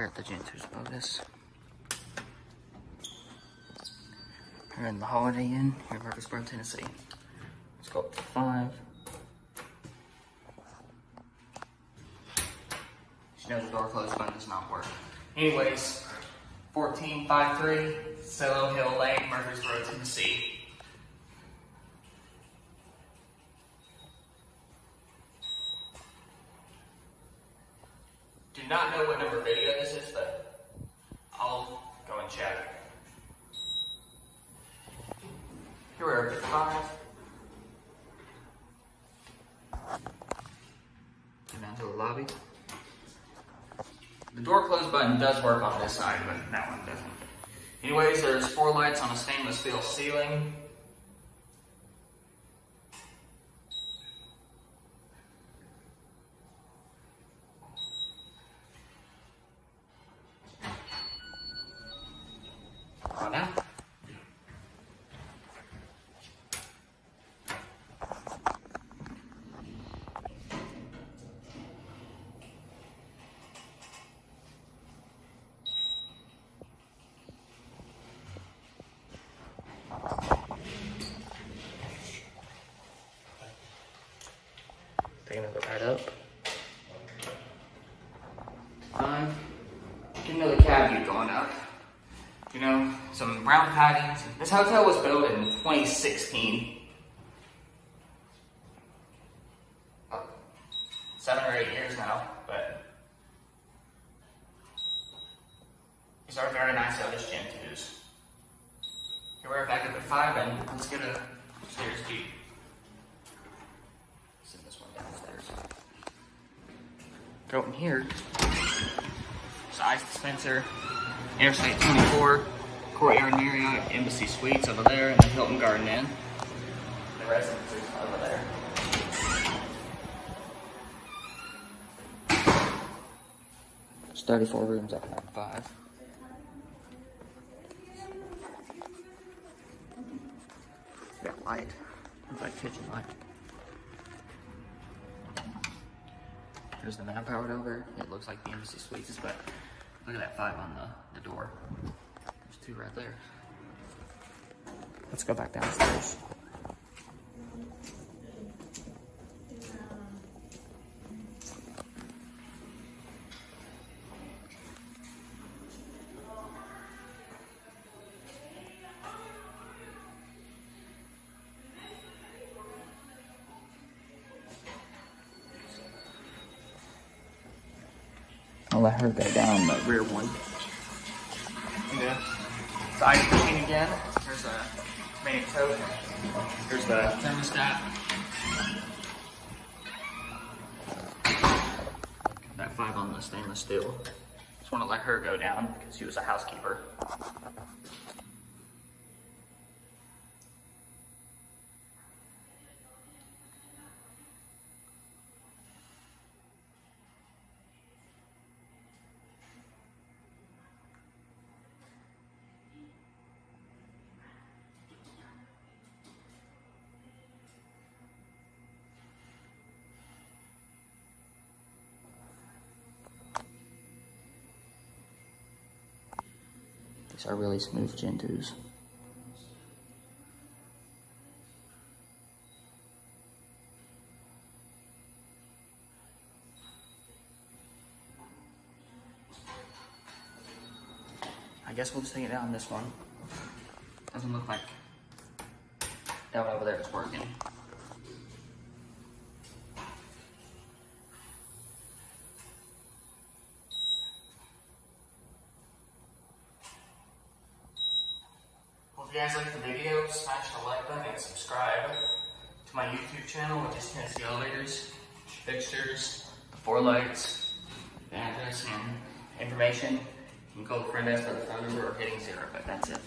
At the Gentoo's Bogus. We're in the Holiday Inn here in Murfreesboro, Tennessee. Let's go up to five. She knows the door closed button does not work. Anyways, 1453 Silo Hill Lane, Murfreesboro, Tennessee. Do not know what number video 35. And to the lobby. The door close button does work on this side, but that one doesn't. Anyways, there's four lights on a stainless steel ceiling. Taking it right up. Five. Get another cab view going up. You know, some brown paddings. This hotel was built in 2016. Uh, Seven or eight years now, but these are very nice Otis Gen 2s. Here we're back at the five and let's get a stairs view. Send this one downstairs. Go in here. Ice dispenser, Interstate 24, Courtyard Marriott, Embassy Suites over there, and the Hilton Garden Inn. The residence is over there. There's 34 rooms up at five. Got light. Like kitchen light. There's the manpower over. It looks like the embassy suites, but look at that five on the, the door. There's two right there. Let's go back downstairs. I'll let her go down the rear one. Yeah. Side machine again. Here's a main tote. Here's the thermostat. That five on the stainless steel. Just want to let her go down because she was a housekeeper. These are really smooth Gen2s. I guess we'll just take it down this one. Doesn't look like that one over there is working. If you guys like the video, smash the like button and subscribe to my YouTube channel, which is Tennessee Elevators, Fixtures, the four lights, the address, and um, information. You can call the friend desk by the phone number or hitting zero, but that's it.